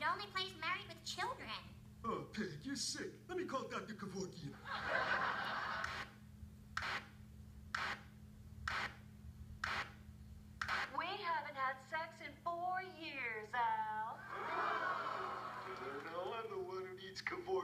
It only plays married with children. Oh, Peg, you're sick. Let me call Dr. Kevorkian. We haven't had sex in four years, Al. Now I'm the one who needs Kevorkian.